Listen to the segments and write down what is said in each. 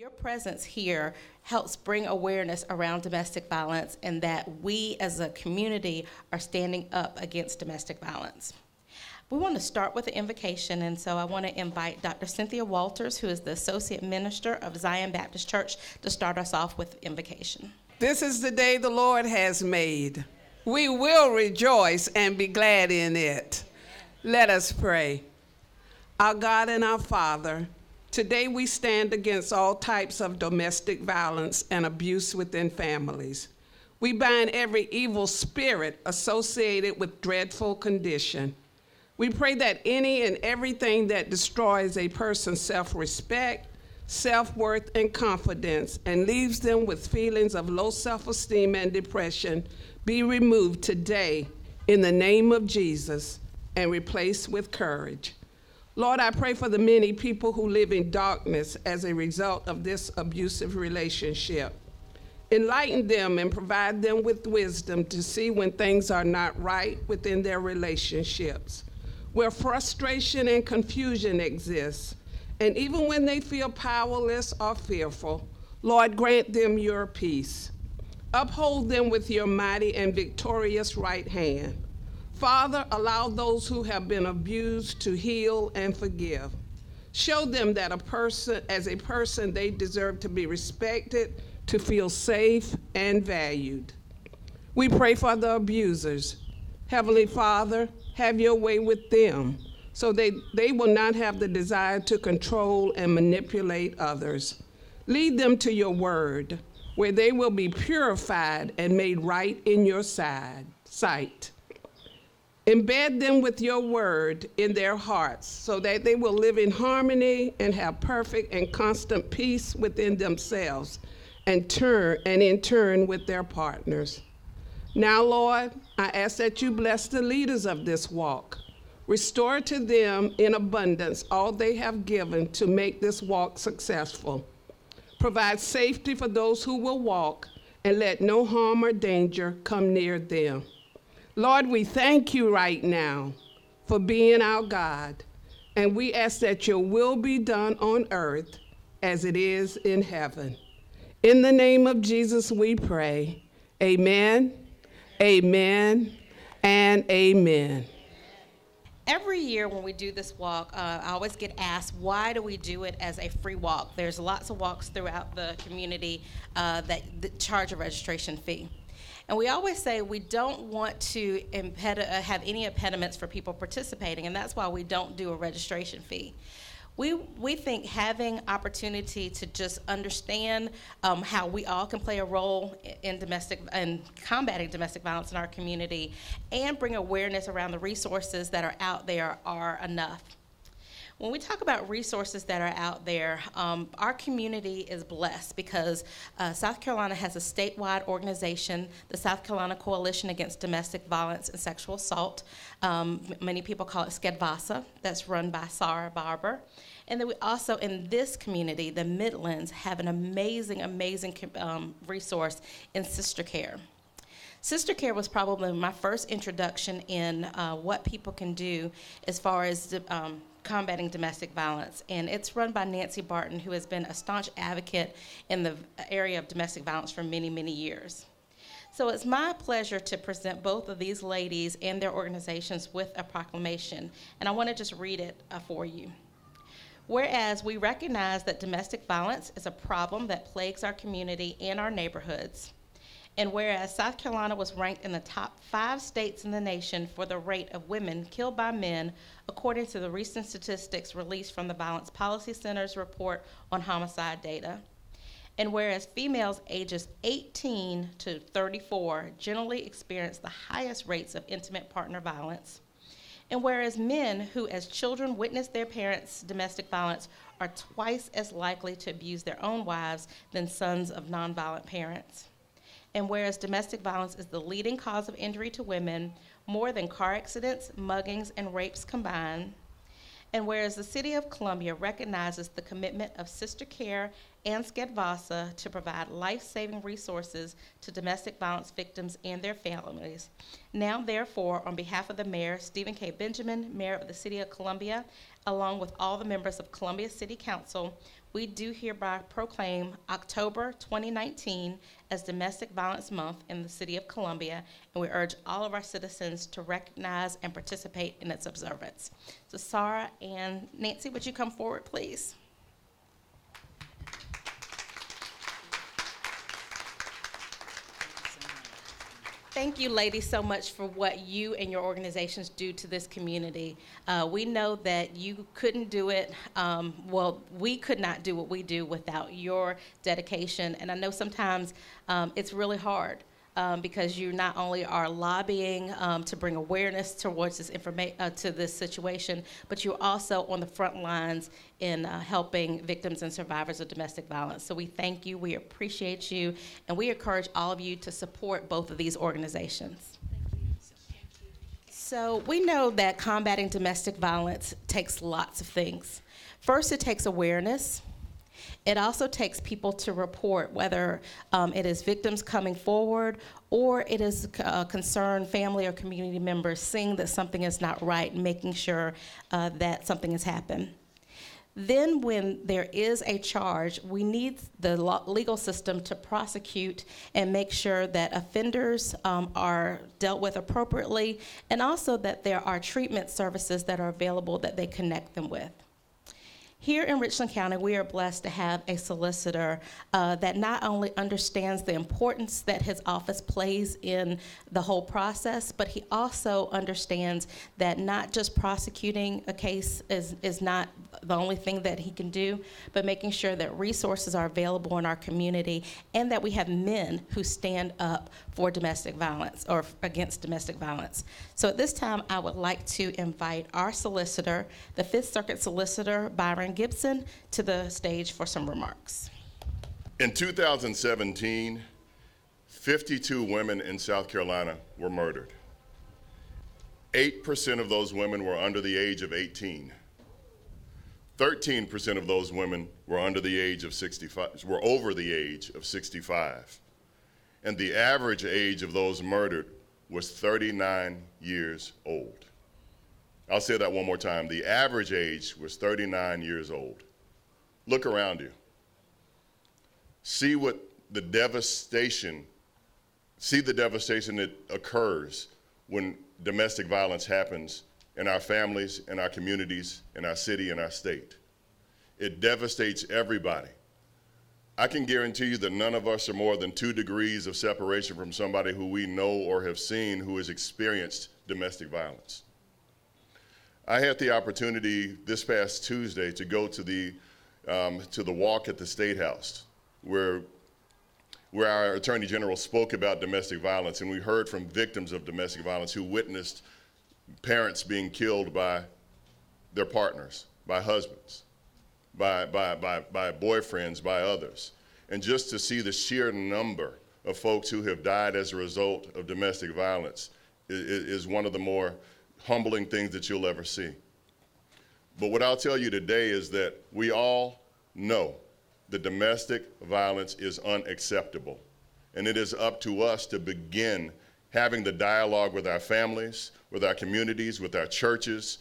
Your presence here helps bring awareness around domestic violence and that we as a community are standing up against domestic violence. We want to start with the invocation, and so I want to invite Dr. Cynthia Walters, who is the Associate Minister of Zion Baptist Church, to start us off with invocation. This is the day the Lord has made. We will rejoice and be glad in it. Let us pray. Our God and our Father, today we stand against all types of domestic violence and abuse within families. We bind every evil spirit associated with dreadful condition. We pray that any and everything that destroys a person's self respect, self worth, and confidence and leaves them with feelings of low self esteem and depression be removed today in the name of Jesus and replaced with courage. Lord, I pray for the many people who live in darkness as a result of this abusive relationship. Enlighten them and provide them with wisdom to see when things are not right within their relationships where frustration and confusion exists. And even when they feel powerless or fearful, Lord, grant them your peace. Uphold them with your mighty and victorious right hand. Father, allow those who have been abused to heal and forgive. Show them that a person, as a person, they deserve to be respected, to feel safe and valued. We pray for the abusers. Heavenly Father, have your way with them so they, they will not have the desire to control and manipulate others. Lead them to your word, where they will be purified and made right in your side, sight. Embed them with your word in their hearts so that they will live in harmony and have perfect and constant peace within themselves and turn and in turn with their partners. Now, Lord, I ask that you bless the leaders of this walk. Restore to them in abundance all they have given to make this walk successful. Provide safety for those who will walk, and let no harm or danger come near them. Lord, we thank you right now for being our God, and we ask that your will be done on earth as it is in heaven. In the name of Jesus, we pray. Amen Amen and amen. Every year when we do this walk, uh, I always get asked, why do we do it as a free walk? There's lots of walks throughout the community uh, that, that, charge a registration fee. And we always say we don't want to uh, have any impediments for people participating, and that's why we don't do a registration fee we, we think having opportunity to just understand um, how we all can play a role in domestic and combating domestic violence in our community and bring awareness around the resources that are out there are enough. When we talk about resources that are out there, um, our community is blessed because uh, South Carolina has a statewide organization, the South Carolina Coalition Against Domestic Violence and Sexual Assault. Um, many people call it SCADVASA, that's run by Sarah Barber. And then we also, in this community, the Midlands, have an amazing, amazing um, resource in Sister Care. Sister Care was probably my first introduction in uh, what people can do as far as um, combating domestic violence. And it's run by Nancy Barton, who has been a staunch advocate in the area of domestic violence for many, many years. So it's my pleasure to present both of these ladies and their organizations with a proclamation. And I want to just read it uh, for you. Whereas we recognize that domestic violence is a problem that plagues our community and our neighborhoods. And whereas South Carolina was ranked in the top five states in the nation for the rate of women killed by men, according to the recent statistics released from the Violence Policy Center's report on homicide data. And whereas females ages 18 to 34 generally experience the highest rates of intimate partner violence, and whereas men who, as children, witnessed their parents' domestic violence are twice as likely to abuse their own wives than sons of nonviolent parents. And whereas domestic violence is the leading cause of injury to women, more than car accidents, muggings, and rapes combined, and whereas the City of Columbia recognizes the commitment of Sister Care and SCADVASA to provide life saving resources to domestic violence victims and their families. Now, therefore, on behalf of the Mayor, Stephen K. Benjamin, Mayor of the City of Columbia, along with all the members of Columbia City Council, we do hereby proclaim October 2019 as Domestic Violence Month in the City of Columbia, and we urge all of our citizens to recognize and participate in its observance. So Sarah and Nancy, would you come forward, please? Thank you, ladies, so much for what you and your organizations do to this community. Uh, we know that you couldn't do it, um, well, we could not do what we do without your dedication. And I know sometimes um, it's really hard um, because you not only are lobbying um, to bring awareness towards this informa- uh, to this situation, but you're also on the front lines in uh, helping victims and survivors of domestic violence. So we thank you, we appreciate you, and we encourage all of you to support both of these organizations. So we know that combating domestic violence takes lots of things. First, it takes awareness. It also takes people to report, whether um, it is victims coming forward or it is a concerned family or community members seeing that something is not right making sure uh, that something has happened. Then, when there is a charge, we need the legal system to prosecute and make sure that offenders um, are dealt with appropriately, and also that there are treatment services that are available that they connect them with. Here in Richland County, we are blessed to have a solicitor uh, that not only understands the importance that his office plays in the whole process, but he also understands that not just prosecuting a case is, is not the only thing that he can do, but making sure that resources are available in our community and that we have men who stand up for domestic violence or against domestic violence. So at this time, I would like to invite our solicitor, the Fifth Circuit Solicitor Byron Gipson, to the stage for some remarks. In 2017, 52 women in South Carolina were murdered. 8% of those women were under the age of 18. 13% of those women were under the age of 65, were over the age of 65. And the average age of those murdered was 39 years old. I'll say that one more time. The average age was 39 years old. Look around you. See what the devastation, see the devastation that occurs when domestic violence happens in our families, in our communities, in our city, in our state. It devastates everybody. I can guarantee you that none of us are more than two degrees of separation from somebody who we know or have seen who has experienced domestic violence. I had the opportunity this past Tuesday to go to the, um, to the walk at the State House, where, where our Attorney General spoke about domestic violence, and we heard from victims of domestic violence who witnessed parents being killed by their partners, by husbands by, by, by, by boyfriends, by others. And just to see the sheer number of folks who have died as a result of domestic violence is, is one of the more humbling things that you'll ever see. But what I'll tell you today is that we all know that domestic violence is unacceptable. And it is up to us to begin having the dialogue with our families, with our communities, with our churches,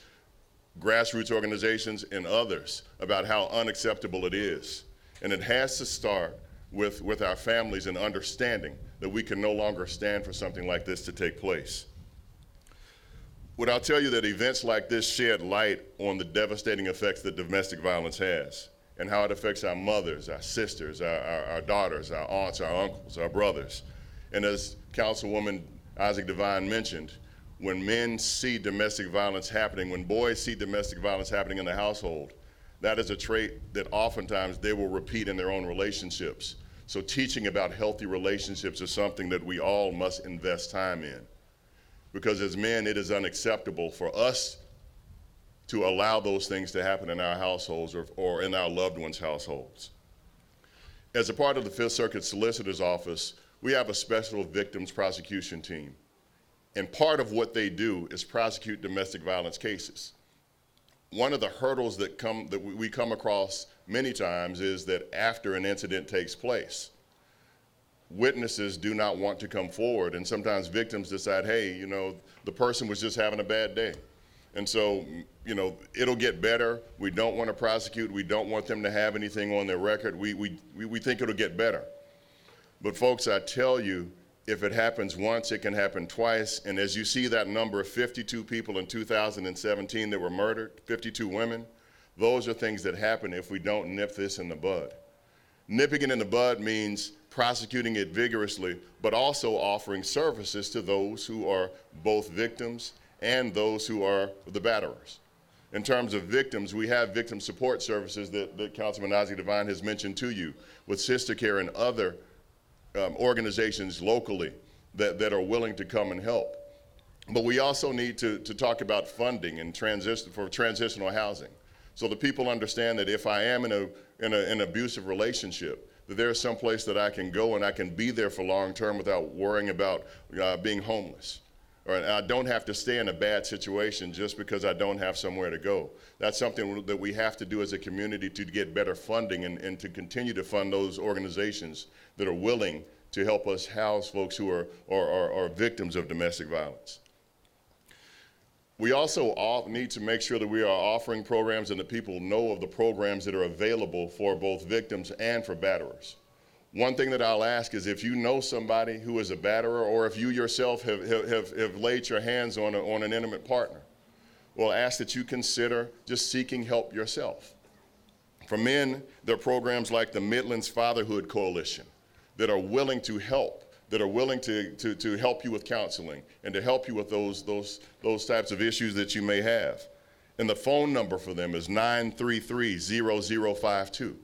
grassroots organizations, and others about how unacceptable it is. And it has to start with, with our families and understanding that we can no longer stand for something like this to take place. Would I tell you that events like this shed light on the devastating effects that domestic violence has and how it affects our mothers, our sisters, our, our, our daughters, our aunts, our uncles, our brothers. And as Councilwoman Isaac Devine mentioned, when men see domestic violence happening, when boys see domestic violence happening in the household, that is a trait that oftentimes they will repeat in their own relationships. So, teaching about healthy relationships is something that we all must invest time in. Because as men, it is unacceptable for us to allow those things to happen in our households or, or in our loved ones' households. As a part of the Fifth Circuit Solicitor's Office, we have a special victims prosecution team. And part of what they do is prosecute domestic violence cases. One of the hurdles that come that we come across many times is that after an incident takes place, witnesses do not want to come forward and sometimes victims decide, "Hey, you know, the person was just having a bad day." And so, you know, it'll get better. We don't want to prosecute. We don't want them to have anything on their record. We, we, we we think it'll get better. But folks, I tell you, if it happens once, it can happen twice. And as you see that number of 52 people in 2017 that were murdered, 52 women, those are things that happen if we don't nip this in the bud. Nipping it in the bud means prosecuting it vigorously, but also offering services to those who are both victims and those who are the batterers. In terms of victims, we have victim support services that, that Councilman Isaac Devine has mentioned to you with Sister Care and other um, organizations locally that, that are willing to come and help. But we also need to, to talk about funding and transition for transitional housing. So the people understand that if I am in, a, in a, an abusive relationship, that there's some place that I can go and I can be there for long term without worrying about uh, being homeless. Or I don't have to stay in a bad situation just because I don't have somewhere to go. That's something that we have to do as a community to get better funding and, and to continue to fund those organizations that are willing to help us house folks who are, are, are, are victims of domestic violence. We also need to make sure that we are offering programs and that people know of the programs that are available for both victims and for batterers. One thing that I'll ask is if you know somebody who is a batterer or if you yourself have, have, have laid your hands on, a, on an intimate partner, well, ask that you consider just seeking help yourself. For men, there are programs like the Midlands Fatherhood Coalition that are willing to help, that are willing to, to, to help you with counseling and to help you with those, those, those types of issues that you may have. And the phone number for them is 933 0052.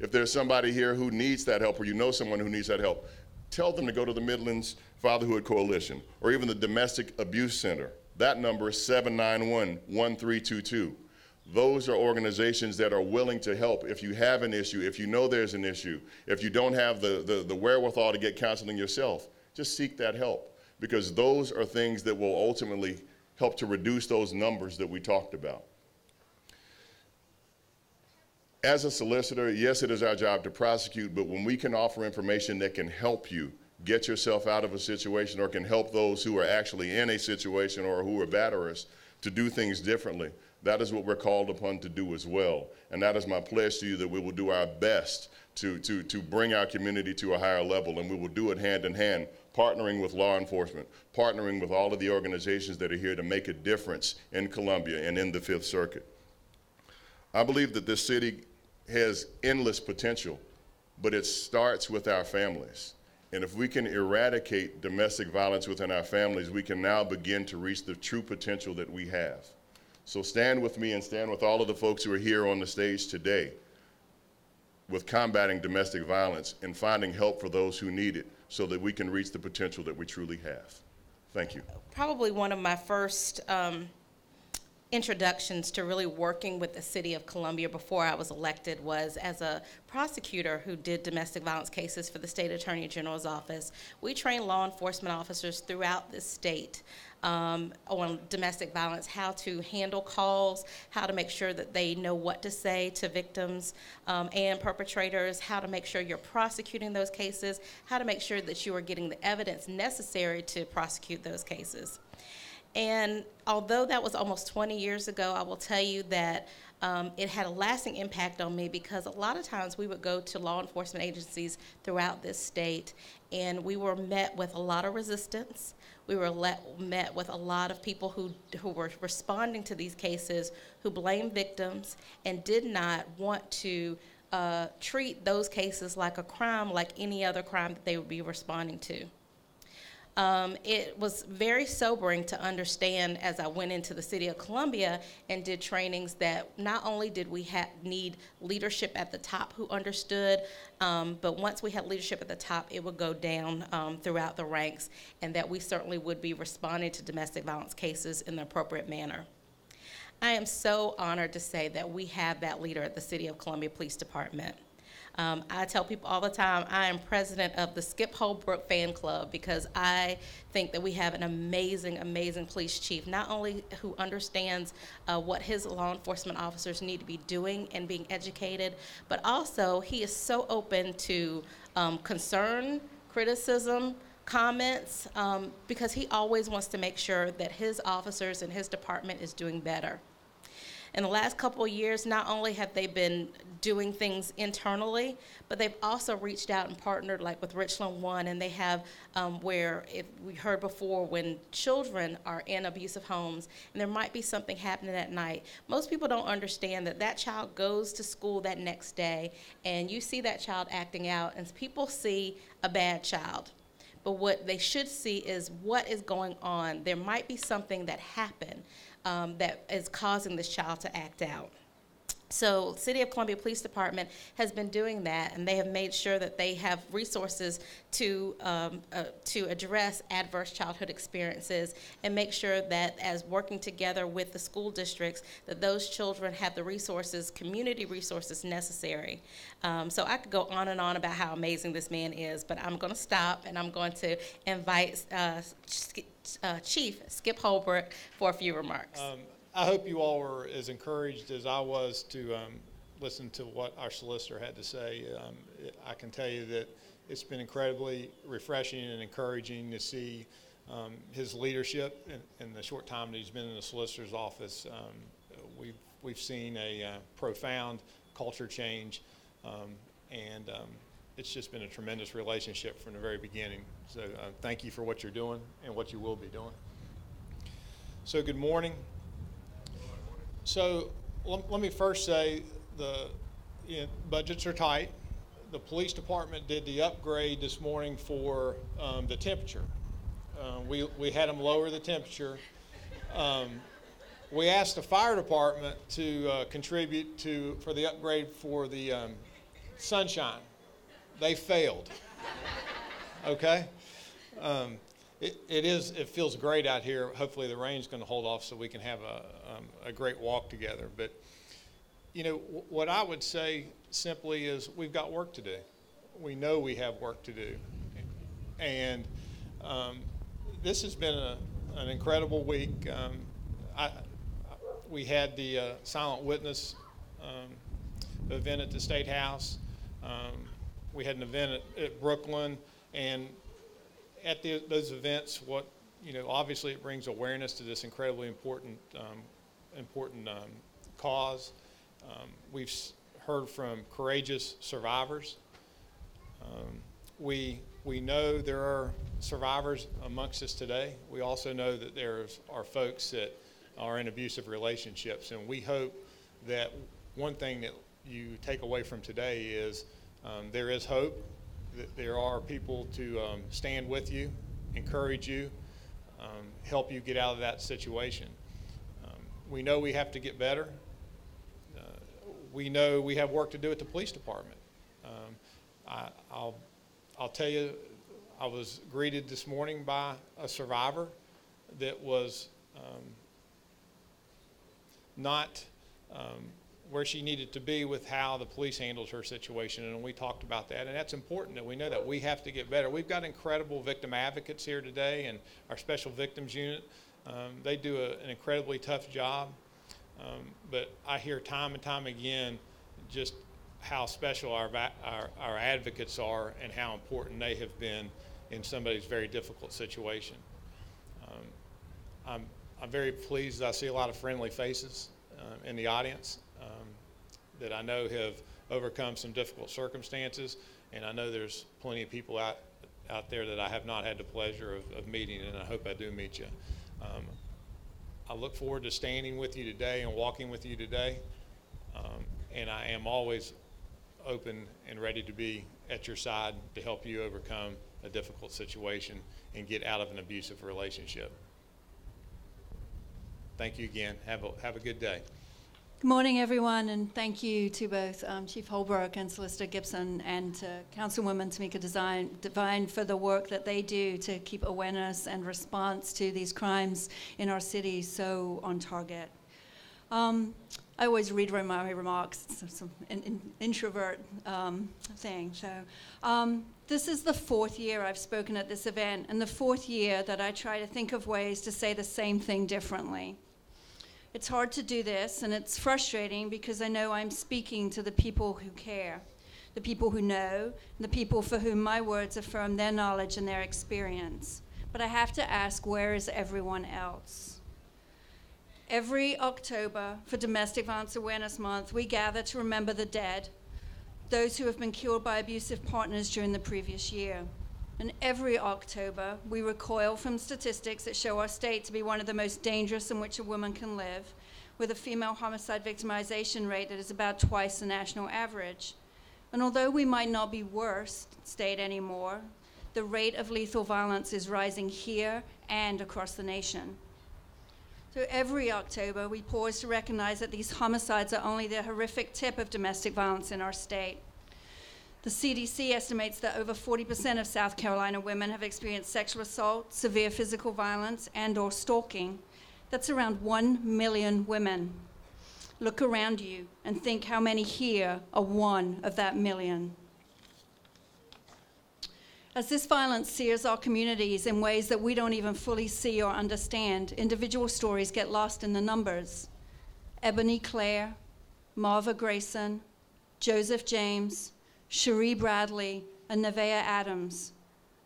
If there's somebody here who needs that help or you know someone who needs that help, tell them to go to the Midlands Fatherhood Coalition or even the Domestic Abuse Center. That number is 791 1322. Those are organizations that are willing to help if you have an issue, if you know there's an issue, if you don't have the, the, the wherewithal to get counseling yourself, just seek that help because those are things that will ultimately help to reduce those numbers that we talked about. As a solicitor, yes, it is our job to prosecute, but when we can offer information that can help you get yourself out of a situation or can help those who are actually in a situation or who are batterers to do things differently, that is what we're called upon to do as well. And that is my pledge to you that we will do our best to, to, to bring our community to a higher level, and we will do it hand in hand, partnering with law enforcement, partnering with all of the organizations that are here to make a difference in Columbia and in the Fifth Circuit. I believe that this city has endless potential, but it starts with our families. And if we can eradicate domestic violence within our families, we can now begin to reach the true potential that we have. So stand with me and stand with all of the folks who are here on the stage today with combating domestic violence and finding help for those who need it so that we can reach the potential that we truly have. Thank you. Probably one of my first um, introductions to really working with the city of Columbia before I was elected was as a prosecutor who did domestic violence cases for the state attorney general's office. We train law enforcement officers throughout the state um, on domestic violence, how to handle calls, how to make sure that they know what to say to victims um, and perpetrators, how to make sure you're prosecuting those cases, how to make sure that you are getting the evidence necessary to prosecute those cases. And although that was almost 20 years ago, I will tell you that um, it had a lasting impact on me because a lot of times we would go to law enforcement agencies throughout this state and we were met with a lot of resistance. We were let, met with a lot of people who, who were responding to these cases who blamed victims and did not want to uh, treat those cases like a crime, like any other crime that they would be responding to. Um, it was very sobering to understand as I went into the city of Columbia and did trainings that not only did we need leadership at the top who understood, um, but once we had leadership at the top, it would go down um, throughout the ranks, and that we certainly would be responding to domestic violence cases in the appropriate manner. I am so honored to say that we have that leader at the City of Columbia Police Department. Um, I tell people all the time I am president of the Skip Holbrook fan club because I think that we have an amazing, amazing police chief, not only who understands uh, what his law enforcement officers need to be doing and being educated, but also he is so open to um, concern, criticism, comments um, because he always wants to make sure that his officers and his department is doing better. In the last couple of years, not only have they been doing things internally, but they've also reached out and partnered, like with Richland One, and they have um, where if we heard before when children are in abusive homes and there might be something happening at night. Most people don't understand that that child goes to school that next day, and you see that child acting out, and people see a bad child. But what they should see is what is going on. There might be something that happened um, that is causing this child to act out. So, City of Columbia Police Department has been doing that, and they have made sure that they have resources to um, uh, to address adverse childhood experiences and make sure that, as working together with the school districts, that those children have the resources, community resources necessary. Um, so, I could go on and on about how amazing this man is, but I'm going to stop and I'm going to invite uh, uh, Chief Skip Holbrook for a few remarks. Um, I hope you all were as encouraged as I was to um, listen to what our solicitor had to say. Um, I can tell you that it's been incredibly refreshing and encouraging to see um, his leadership in, in the short time that he's been in the solicitor's office. Um, we've, we've seen a uh, profound culture change, um, and um, it's just been a tremendous relationship from the very beginning. So uh, thank you for what you're doing and what you will be doing. So good morning. So let, let me first say the you know, budgets are tight. The police department did the upgrade this morning for um, the temperature. Uh, we, we had them lower the temperature. Um, we asked the fire department to uh, contribute to for the upgrade for the um, sunshine. They failed. Okay. Um, it, it is. It feels great out here. Hopefully, the rain's going to hold off so we can have a, um, a great walk together. But you know, w- what I would say simply is we've got work to do. We know we have work to do, and um, this has been a, an incredible week. Um, I, I- we had the uh, silent witness um, event at the State House. Um, we had an event at, at Brooklyn, and at the, those events, what you know, obviously, it brings awareness to this incredibly important, um, important um, cause. Um, we've s- heard from courageous survivors. Um, we we know there are survivors amongst us today. We also know that there are folks that are in abusive relationships, and we hope that one thing that you take away from today is um, there is hope. That there are people to um, stand with you, encourage you, um, help you get out of that situation. We know we have to get better. Uh, we know we have work to do at the police department. Um, I, I'll, I'll tell you, I was greeted this morning by a survivor that was um, not um, where she needed to be with how the police handled her situation, and we talked about that. And that's important that we know that we have to get better. We've got incredible victim advocates here today, and our special victims unit. Um, they do a, an incredibly tough job, um, but I hear time and time again just how special our, our, our advocates are and how important they have been in somebody's very difficult situation. Um, I'm, I'm very pleased. I see a lot of friendly faces uh, in the audience um, that I know have overcome some difficult circumstances, and I know there's plenty of people out out there that I have not had the pleasure of, of meeting, and I hope I do meet you. Um, I look forward to standing with you today and walking with you today, um, and I am always open and ready to be at your side to help you overcome a difficult situation and get out of an abusive relationship. Thank you again. Have a, have a good day. Good morning, everyone, and thank you to both um, Chief Holbrook and Solicitor Gipson and to Councilwoman Tameika Design, Devine for the work that they do to keep awareness and response to these crimes in our city so on target. Um, I always read my remarks. It's an, an introvert um, thing. So, um, this is the fourth year I've spoken at this event, and the fourth year that I try to think of ways to say the same thing differently. It's hard to do this, and it's frustrating because I know I'm speaking to the people who care, the people who know, the people for whom my words affirm their knowledge and their experience. But I have to ask, where is everyone else? Every October for Domestic Violence Awareness Month, we gather to remember the dead, those who have been killed by abusive partners during the previous year. And every October, we recoil from statistics that show our state to be one of the most dangerous in which a woman can live, with a female homicide victimization rate that is about twice the national average. And although we might not be worst state anymore, the rate of lethal violence is rising here and across the nation. So every October, we pause to recognize that these homicides are only the horrific tip of domestic violence in our state. The CDC estimates that over 40% of South Carolina women have experienced sexual assault, severe physical violence, and or stalking. That's around 1 million women. Look around you and think how many here are one of that million. As this violence sears our communities in ways that we don't even fully see or understand, individual stories get lost in the numbers. Ebony Claire, Marva Grayson, Joseph James, Cherie Bradley, and Nevaeh Adams.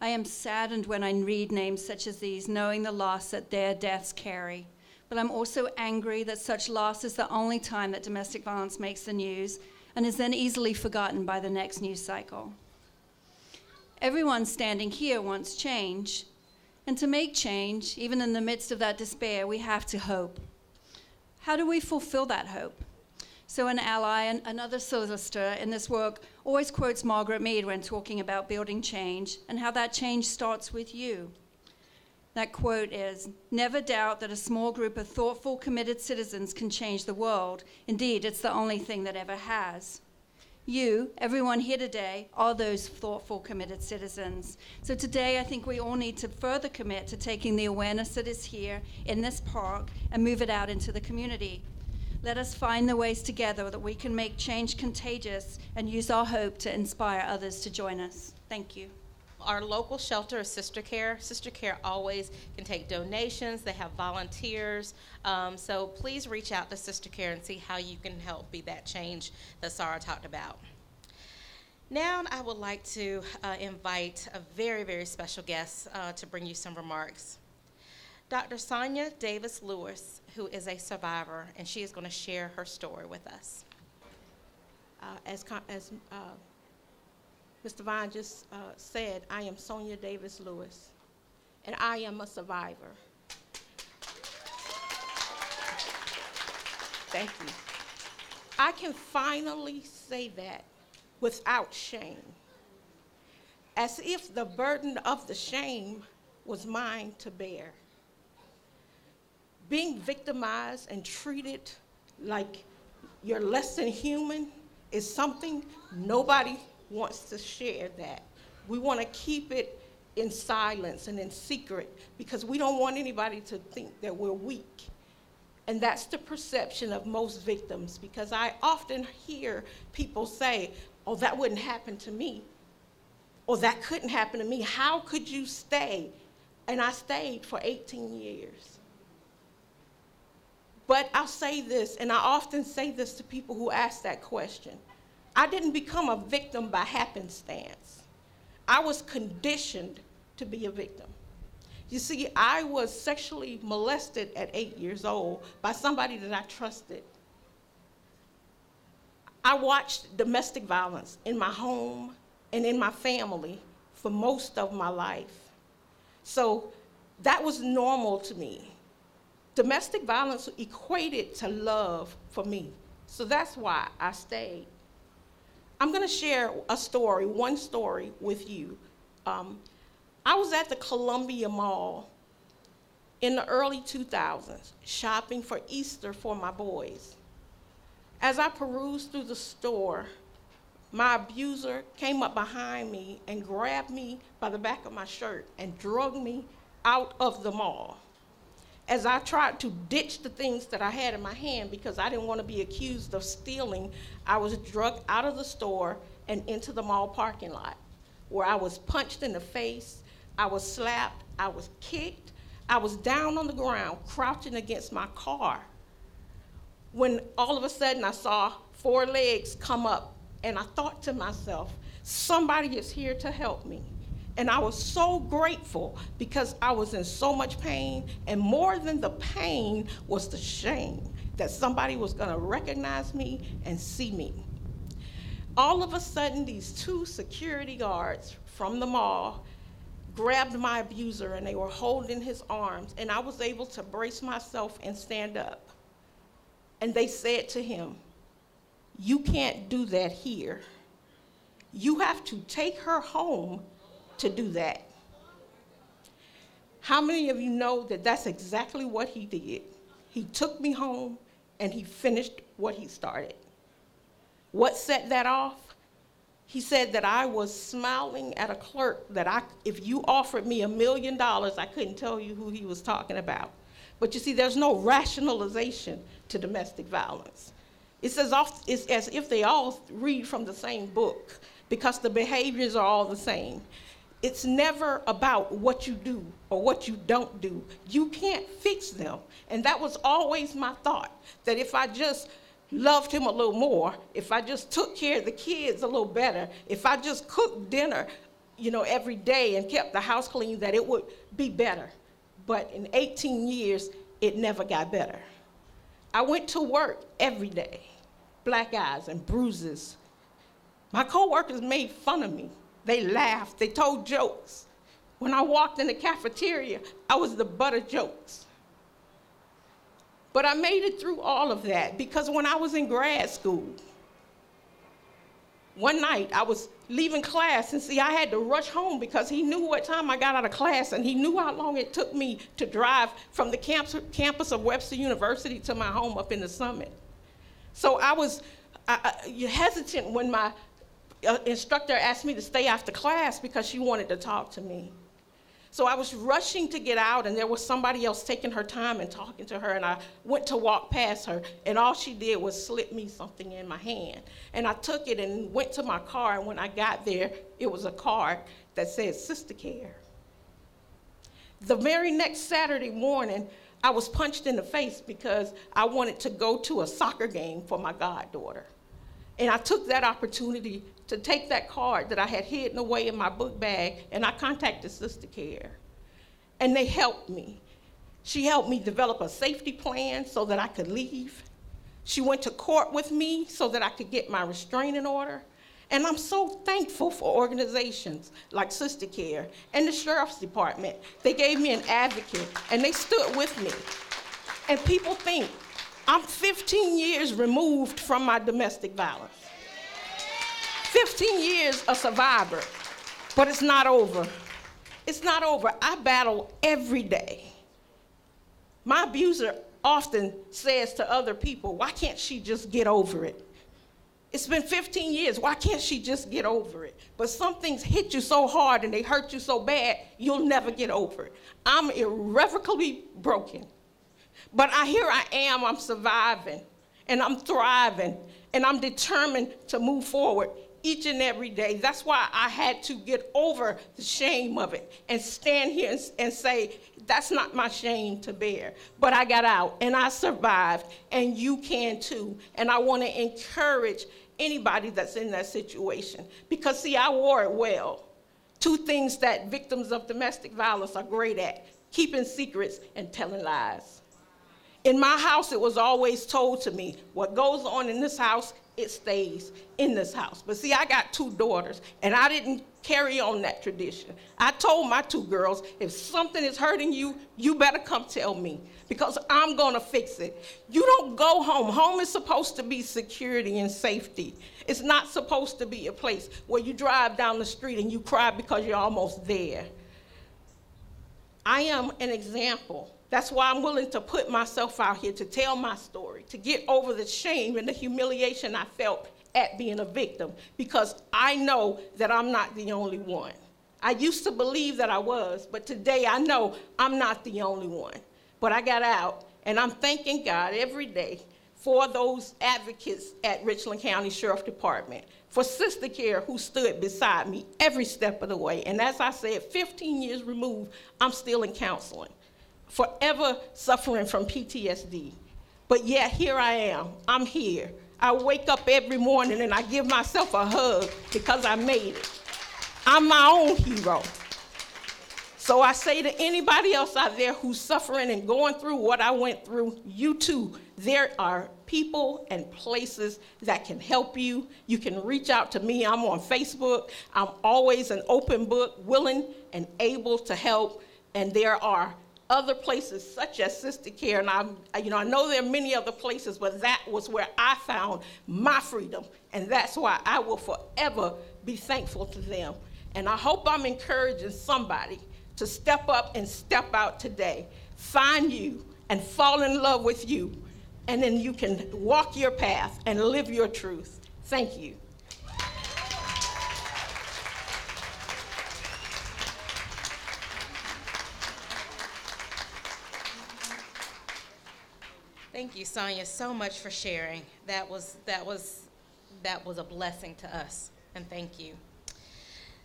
I am saddened when I read names such as these, knowing the loss that their deaths carry. But I'm also angry that such loss is the only time that domestic violence makes the news and is then easily forgotten by the next news cycle. Everyone standing here wants change. And to make change, even in the midst of that despair, we have to hope. How do we fulfill that hope? So, an ally and another solicitor in this work always quotes Margaret Mead when talking about building change and how that change starts with you. That quote is Never doubt that a small group of thoughtful, committed citizens can change the world. Indeed, it's the only thing that ever has. You, everyone here today, are those thoughtful, committed citizens. So today, I think we all need to further commit to taking the awareness that is here in this park and move it out into the community. Let us find the ways together that we can make change contagious and use our hope to inspire others to join us. Thank you. Our local shelter is Sister Care. Sister Care always can take donations. They have volunteers. Um, so please reach out to Sister Care and see how you can help be that change that Sarah talked about. Now I would like to uh, invite a very, very special guest uh, to bring you some remarks. Dr. Sonia Davis Lewis, who is a survivor, and she is going to share her story with us. Uh, as, as uh, Mr. Vaughn just uh, said, I am Sonia Davis Lewis, and I am a survivor. Thank you. I can finally say that without shame, as if the burden of the shame was mine to bear. Being victimized and treated like you're less than human is something nobody wants to share that. We want to keep it in silence and in secret because we don't want anybody to think that we're weak. And that's the perception of most victims because I often hear people say, oh, that wouldn't happen to me. Or that couldn't happen to me. How could you stay? And I stayed for 18 years. But I'll say this, and I often say this to people who ask that question. I didn't become a victim by happenstance. I was conditioned to be a victim. You see, I was sexually molested at eight years old by somebody that I trusted. I watched domestic violence in my home and in my family for most of my life. So that was normal to me. Domestic violence equated to love for me. So that's why I stayed. I'm going to share a story, one story with you. Um, I was at the Columbia Mall in the early 2000s shopping for Easter for my boys. As I perused through the store, my abuser came up behind me and grabbed me by the back of my shirt and drug me out of the mall. As I tried to ditch the things that I had in my hand because I didn't want to be accused of stealing, I was drugged out of the store and into the mall parking lot where I was punched in the face, I was slapped, I was kicked, I was down on the ground, crouching against my car. When all of a sudden I saw four legs come up And I thought to myself, somebody is here to help me. And I was so grateful because I was in so much pain. And more than the pain was the shame that somebody was going to recognize me and see me. All of a sudden, these two security guards from the mall grabbed my abuser and they were holding his arms. And I was able to brace myself and stand up. And they said to him, You can't do that here. You have to take her home to do that. How many of you know that that's exactly what he did? He took me home and he finished what he started. What set that off? He said that I was smiling at a clerk that I, if you offered me a million dollars, I couldn't tell you who he was talking about. But you see, there's no rationalization to domestic violence. It's as, off, it's as if they all read from the same book because the behaviors are all the same. It's never about what you do or what you don't do. You can't fix them. And that was always my thought that if I just loved him a little more, if I just took care of the kids a little better, if I just cooked dinner, you know, every day and kept the house clean, that it would be better. But in 18 years, it never got better. I went to work every day, black eyes and bruises. My coworkers made fun of me. They laughed, they told jokes. When I walked in the cafeteria, I was the butt of jokes. But I made it through all of that because when I was in grad school, one night I was leaving class and see I had to rush home because he knew what time I got out of class and he knew how long it took me to drive from the camp- campus of Webster University to my home up in the summit. So I was uh, hesitant when my uh, instructor asked me to stay after class because she wanted to talk to me. So I was rushing to get out, and there was somebody else taking her time and talking to her, and I went to walk past her, and all she did was slip me something in my hand. And I took it and went to my car, and when I got there, it was a card that said Sister Care. The very next Saturday morning, I was punched in the face because I wanted to go to a soccer game for my goddaughter. And I took that opportunity to take that card that I had hidden away in my book bag, and I contacted Sister Care. And they helped me. She helped me develop a safety plan so that I could leave. She went to court with me so that I could get my restraining order. And I'm so thankful for organizations like Sister Care and the Sheriff's Department. They gave me an advocate and they stood with me. And people think I'm 15 years removed from my domestic violence. 15 years a survivor, but it's not over. It's not over. I battle every day. My abuser often says to other people, Why can't she just get over it? It's been 15 years. Why can't she just get over it? But some things hit you so hard and they hurt you so bad, you'll never get over it. I'm irrevocably broken. But I, here I am, I'm surviving and I'm thriving and I'm determined to move forward each and every day. That's why I had to get over the shame of it and stand here and, and, say, that's not my shame to bear. But I got out and I survived, and you can too. And I want to encourage anybody that's in that situation because, see, I wore it well. Two things that victims of domestic violence are great at keeping secrets and telling lies. In my house, it was always told to me what goes on in this house it stays in this house. But see, I got two daughters, and I didn't carry on that tradition. I told my two girls, if something is hurting you, you better come tell me because I'm going to fix it. You don't go home. Home is supposed to be security and safety. It's not supposed to be a place where you drive down the street and you cry because you're almost there. I am an example that's why I'm willing to put myself out here to tell my story, to get over the shame and the humiliation I felt at being a victim, because I know that I'm not the only one. I used to believe that I was, but today I know I'm not the only one. But I got out, and I'm thanking God every day for those advocates at Richland County Sheriff Department, for Sister Care who stood beside me every step of the way. And as I said, 15 years removed, I'm still in counseling forever suffering from PTSD. But yet, here I am. I'm here. I wake up every morning and I give myself a hug because I made it. I'm my own hero. So I say to anybody else out there who's suffering and going through what I went through, you too, there are people and places that can help you. You can reach out to me. I'm on Facebook. I'm always an open book, willing and able to help. And there are other places such as Sister Care, and I'm, you know, I know there are many other places, but that was where I found my freedom, and that's why I will forever be thankful to them. And I hope I'm encouraging somebody to step up and step out today, find you, and fall in love with you, and then you can walk your path and live your truth. Thank you. You, Sonia, so much for sharing. That was that was that was a blessing to us, and thank you.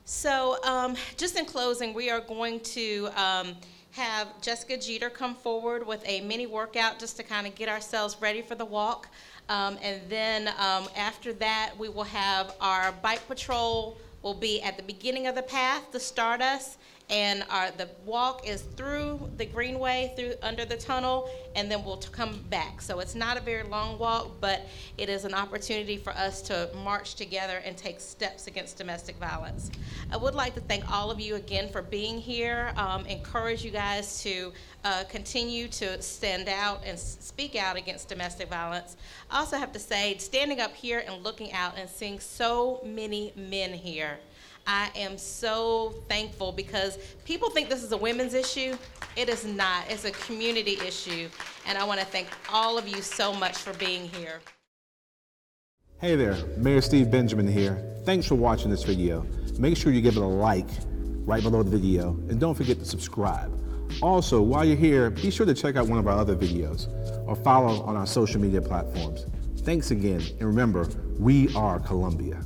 So, um, just in closing, we are going to um, have Jessica Jeter come forward with a mini workout just to kind of get ourselves ready for the walk. Um, and then um, after that, we will have our bike patrol will be at the beginning of the path to start us. And our, the walk is through the greenway, through under the tunnel, and then we'll t- come back. So it's not a very long walk, but it is an opportunity for us to march together and take steps against domestic violence. I would like to thank all of you again for being here. Um, encourage you guys to uh, continue to stand out and s- speak out against domestic violence. I also have to say, standing up here and looking out and seeing so many men here. I am so thankful because people think this is a women's issue. It is not. It's a community issue. And I want to thank all of you so much for being here. Hey there, Mayor Steve Benjamin here. Thanks for watching this video. Make sure you give it a like right below the video and don't forget to subscribe. Also, while you're here, be sure to check out one of our other videos or follow on our social media platforms. Thanks again, and remember, we are Columbia.